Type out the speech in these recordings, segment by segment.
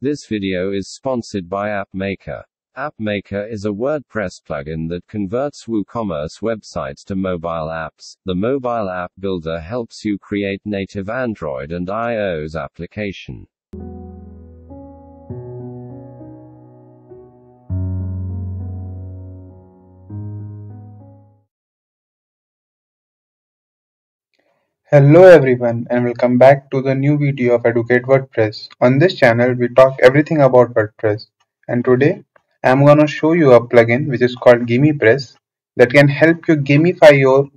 This video is sponsored by AppMaker. AppMaker is a WordPress plugin that converts WooCommerce websites to mobile apps. The mobile app builder helps you create native Android and iOS application. Hello everyone and welcome back to the new video of Educate WordPress. On this channel we talk everything about WordPress and today I'm gonna show you a plugin which is called GamiPress that can help you gamify your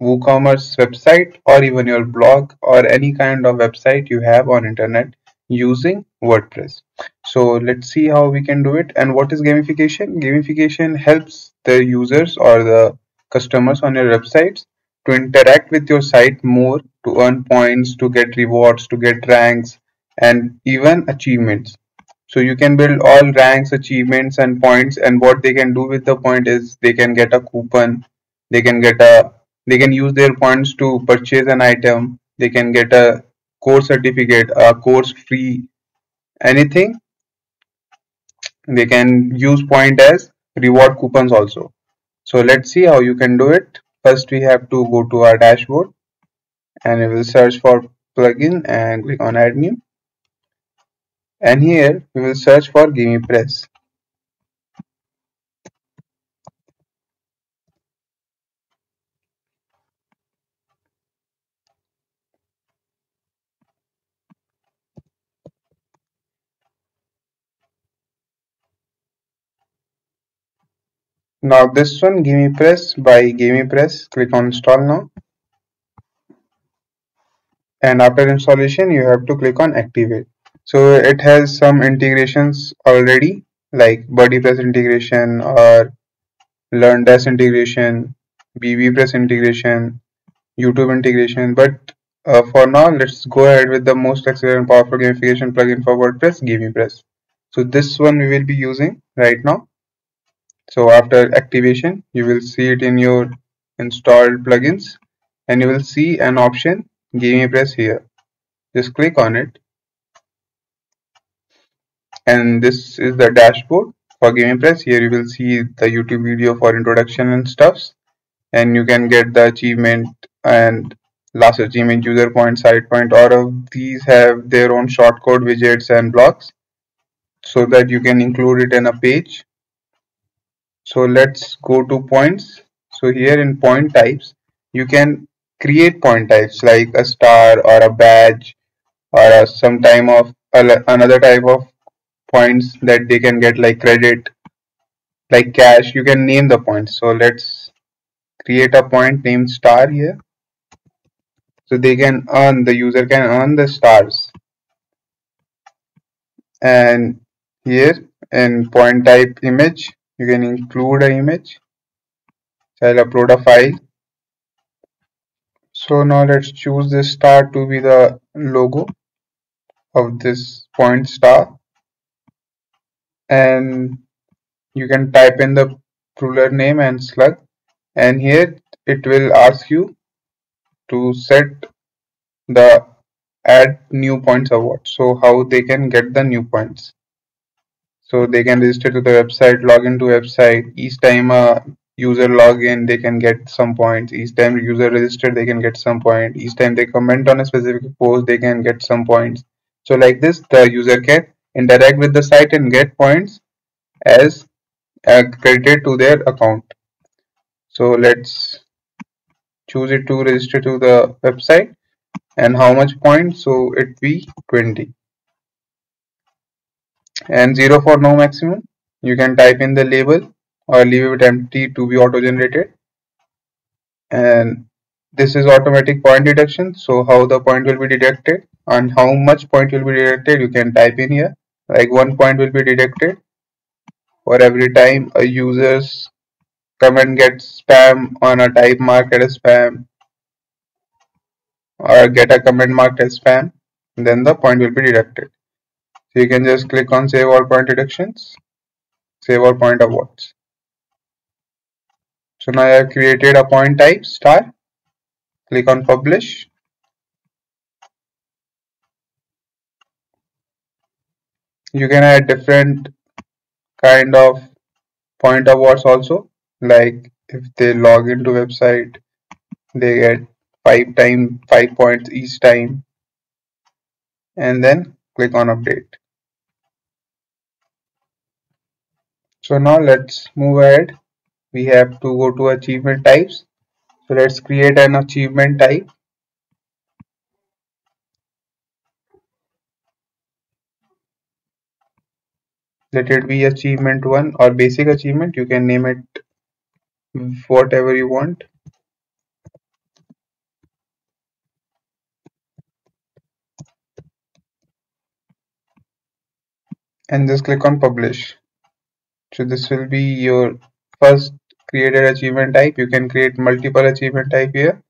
WooCommerce website or even your blog or any kind of website you have on internet using WordPress. So let's see how we can do it and what is gamification? Gamification helps the users or the customers on your websites to interact with your site more, to earn points, to get rewards, to get ranks, and even achievements. So you can build all ranks, achievements, and points. And what they can do with the point is they can get a coupon, they can get a, they can use their points to purchase an item, they can get a course certificate, a course free, anything. They can use point as reward coupons also. So let's see how you can do it first we have to go to our dashboard and we will search for plugin and click on add new. And here we will search for GamiPress Now this one GamiPress by GamiPress click on install now. And after installation you have to click on activate. So it has some integrations already like BuddyPress integration or LearnDash integration BBPress integration YouTube integration. But uh, for now let's go ahead with the most accessible and powerful gamification plugin for WordPress GamiPress so this one we will be using right now so after activation you will see it in your installed plugins and you will see an option GamiPress here. Just click on it. And this is the dashboard for GamiPress here you will see the YouTube video for introduction and stuffs. And you can get the achievement and last achievement user point site point. All of these have their own shortcode widgets and blocks so that you can include it in a page so let's go to points. So here in point types you can create point types like a star or a badge or a, some time of another type of points that they can get like credit like cash. You can name the points. So let's create a point named star here. So they can earn the user can earn the stars. And here in point type image you can include an image so I'll upload a file. So now let's choose this star to be the logo of this point star. And you can type in the ruler name and slug. And here it will ask you to set the add new points award. So how they can get the new points so they can register to the website log into website. Each time a user log in they can get some points. Each time user registered they can get some point each time they comment on a specific post they can get some points. So like this the user can interact with the site and get points as credited to their account. So let's choose it to register to the website and how much points so it be 20 and 0 for no maximum you can type in the label or leave it empty to be auto generated and this is automatic point deduction so how the point will be deducted and how much point will be deducted you can type in here. Like one point will be deducted for every time a user's comment gets spam on a type marked as spam or get a comment marked as spam then the point will be deducted so you can just click on save all point deductions, save all point awards. So now I have created a point type star. Click on publish. you can add different kind of point awards also like if they log into website they get five time five points each time and then click on update. So now let's move ahead. We have to go to achievement types. So let's create an achievement type. Let it be achievement 1 or basic achievement. You can name it whatever you want and just click on publish. So this will be your first created achievement type. You can create multiple achievement type here.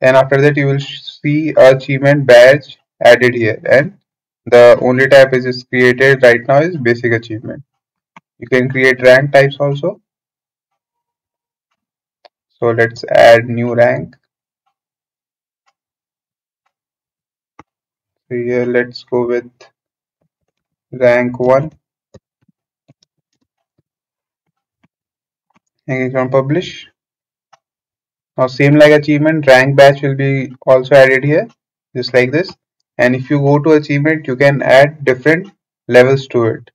And after that you will see achievement badge added here. And the only type is is created right now is basic achievement. You can create rank types also. So let's add new rank. So here let's go with rank 1 and click on publish? Now same like achievement rank batch will be also added here just like this. And if you go to achievement you can add different levels to it.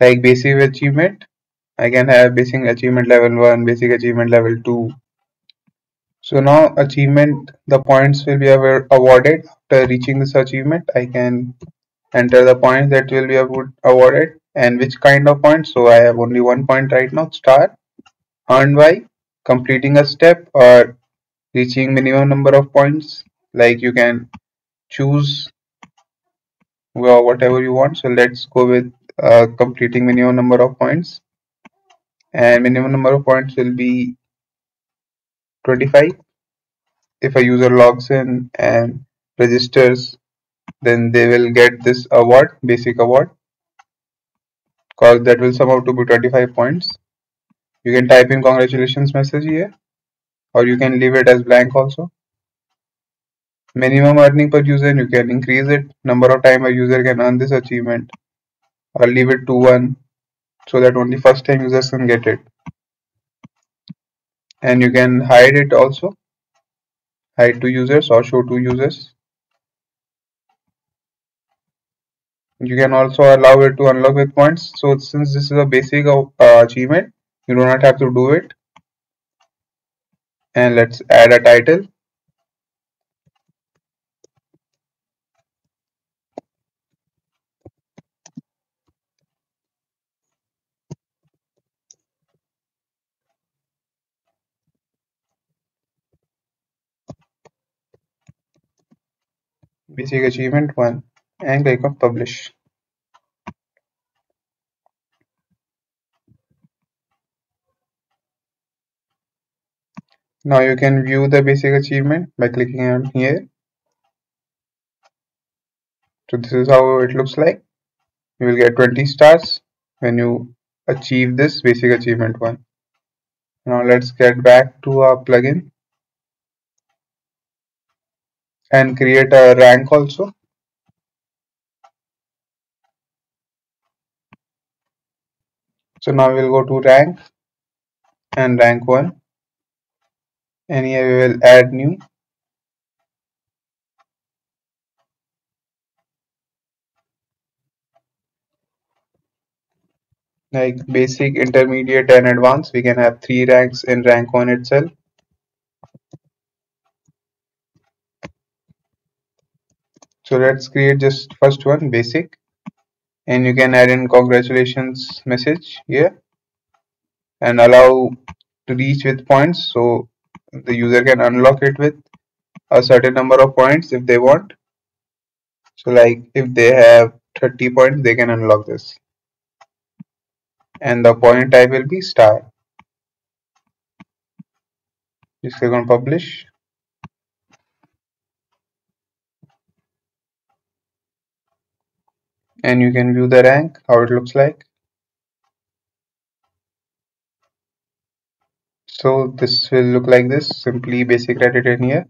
Like basic achievement I can have basic achievement level 1 basic achievement level 2 so now achievement the points will be awarded after reaching this achievement. I can enter the points that will be awarded. And which kind of points? So I have only one point right now. Star earned by completing a step or reaching minimum number of points. Like you can choose well, whatever you want. So let's go with uh, completing minimum number of points. And minimum number of points will be 25 if a user logs in and registers then they will get this award basic award. Because that will sum to be 25 points. You can type in congratulations message here or you can leave it as blank also. Minimum earning per user you can increase it. Number of time a user can earn this achievement or leave it to one so that only first time users can get it. And you can hide it also. Hide to users or show to users you can also allow it to unlock with points. So since this is a basic uh, achievement you do not have to do it. And let's add a title. Basic achievement 1 and click on publish. Now you can view the basic achievement by clicking on here. So this is how it looks like. You will get 20 stars when you achieve this basic achievement one. Now let's get back to our plugin and create a rank also. So now we'll go to rank and rank 1 and here we will add new. Like basic intermediate and advanced we can have three ranks in rank 1 itself. So let's create just first one basic and you can add in congratulations message here and allow to reach with points. So the user can unlock it with a certain number of points if they want. So like if they have 30 points they can unlock this. And the point type will be star. Just click on publish and you can view the rank how it looks like. So this will look like this simply basic Reddit in here.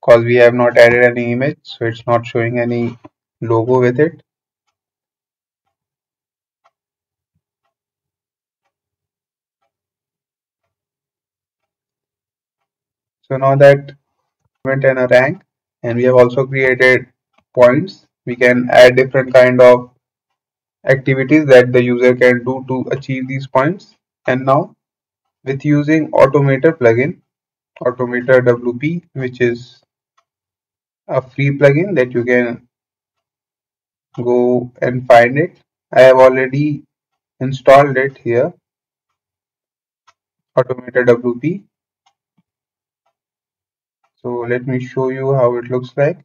Because we have not added any image so it's not showing any logo with it. So now that went in a rank and we have also created points we can add different kind of activities that the user can do to achieve these points. And now with using automator plugin automator wp which is a free plugin that you can go and find it. I have already installed it here. Automator wp so let me show you how it looks like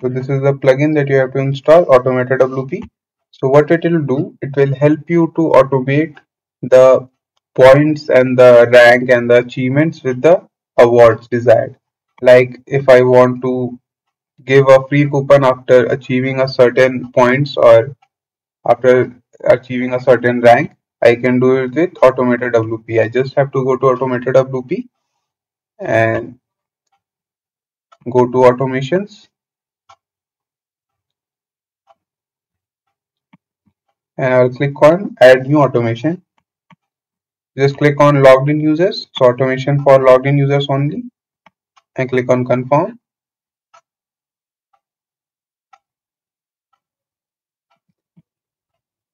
so this is the plugin that you have to install automated wp so what it will do it will help you to automate the points and the rank and the achievements with the awards desired. Like if i want to give a free coupon after achieving a certain points or after achieving a certain rank I can do it with automated WP I just have to go to automated WP and go to automations and I'll click on add new automation. Just click on logged in users. So automation for logged in users only. And click on confirm.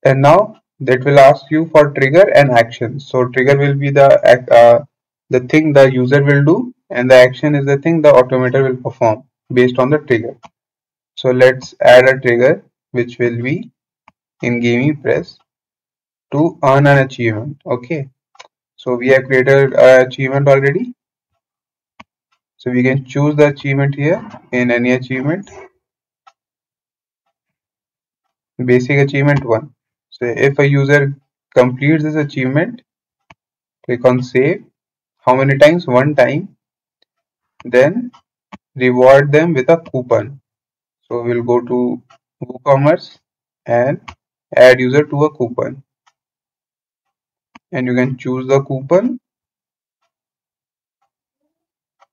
And now that will ask you for trigger and action. So trigger will be the uh, the thing the user will do. And the action is the thing the automator will perform based on the trigger. So let's add a trigger which will be in GamiPress to earn an achievement okay so we have created an achievement already so we can choose the achievement here in any achievement basic achievement 1 so if a user completes this achievement, click on save. How many times? One time. Then reward them with a coupon. So we'll go to WooCommerce and add user to a coupon. And you can choose the coupon.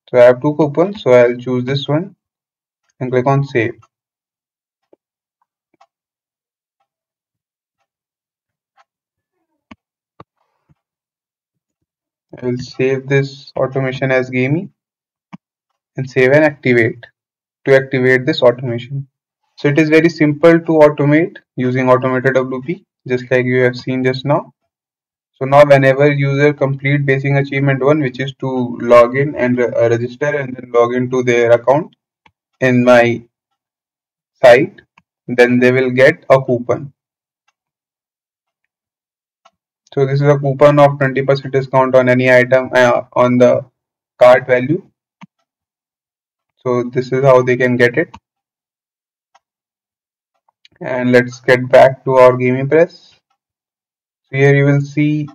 So I have two coupons, so I'll choose this one and click on save. I will save this automation as gamey and save and activate to activate this automation. So it is very simple to automate using automated WP just like you have seen just now. So now whenever user complete basic achievement 1 which is to log in and uh, register and then log into their account in my site then they will get a coupon so this is a coupon of 20% discount on any item uh, on the cart value. So this is how they can get it. And let's get back to our GamiPress. So here you will see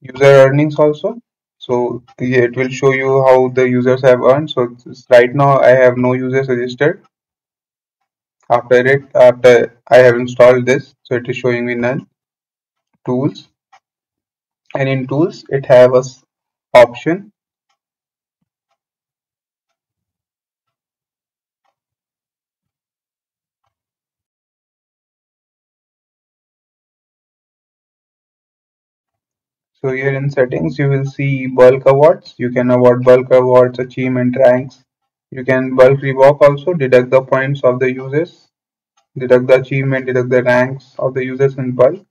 user earnings also. So it will show you how the users have earned. So right now I have no users registered. After it, after I have installed this, so it is showing me none tools and in tools it have a option So here in settings you will see bulk awards. You can award bulk awards, achievement ranks. You can bulk revoke also, deduct the points of the users, deduct the achievement, deduct the ranks of the users in bulk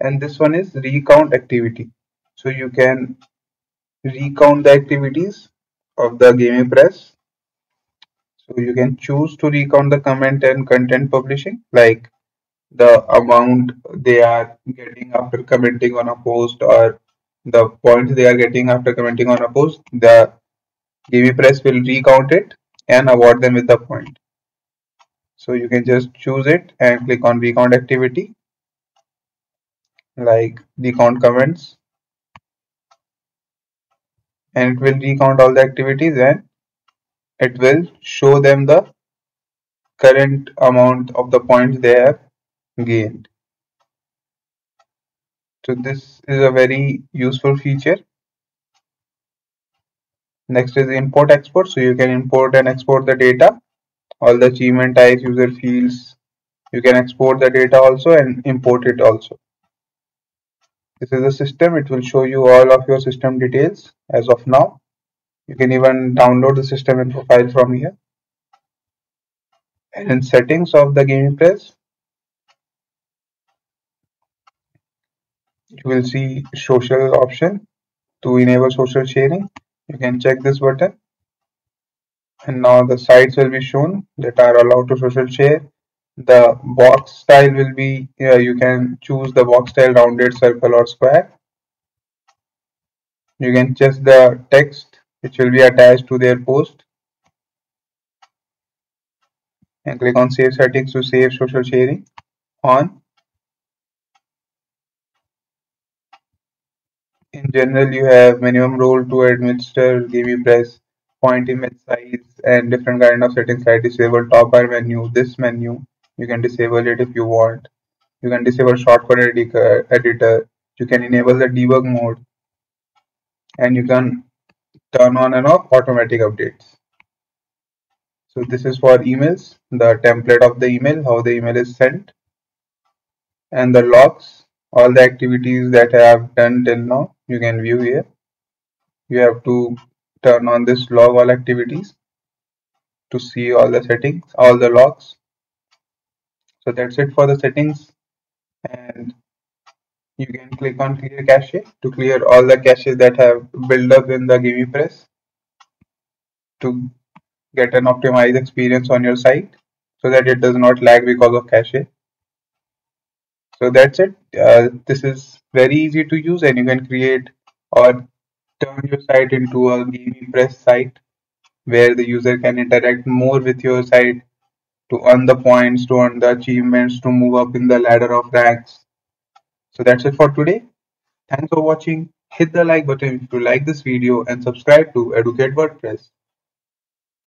and this one is recount activity so you can recount the activities of the GamiPress. so you can choose to recount the comment and content publishing like the amount they are getting after commenting on a post or the points they are getting after commenting on a post the GamiPress will recount it and award them with the point. So you can just choose it and click on recount activity like the count comments and it will recount all the activities and it will show them the current amount of the points they have gained so this is a very useful feature Next is import export. So you can import and export the data, all the achievement types, user fields. You can export the data also and import it also. This is the system. It will show you all of your system details as of now. You can even download the system info file from here. And in settings of the GamiPress, you will see social option to enable social sharing. You can check this button. And now the sites will be shown that are allowed to social share. The box style will be yeah, you can choose the box style rounded circle or square. You can check the text which will be attached to their post. And click on save settings to save social sharing on In general, you have minimum role to administer GamiPress, point image size, and different kind of settings like disable top bar menu, this menu. You can disable it if you want. You can disable shortcut editor. You can enable the debug mode. And you can turn on and off automatic updates. So this is for emails, the template of the email, how the email is sent, and the logs all the activities that I have done till now you can view here. You have to turn on this log all activities to see all the settings all the logs. So that's it for the settings. And you can click on clear cache to clear all the caches that have built up in the GamiPress to get an optimized experience on your site so that it does not lag because of cache. So that's it uh, this is very easy to use and you can create or turn your site into a GamiPress site where the user can interact more with your site to earn the points, to earn the achievements, to move up in the ladder of ranks. So that's it for today. Thanks for watching. Hit the like button if you like this video and subscribe to Educate WordPress.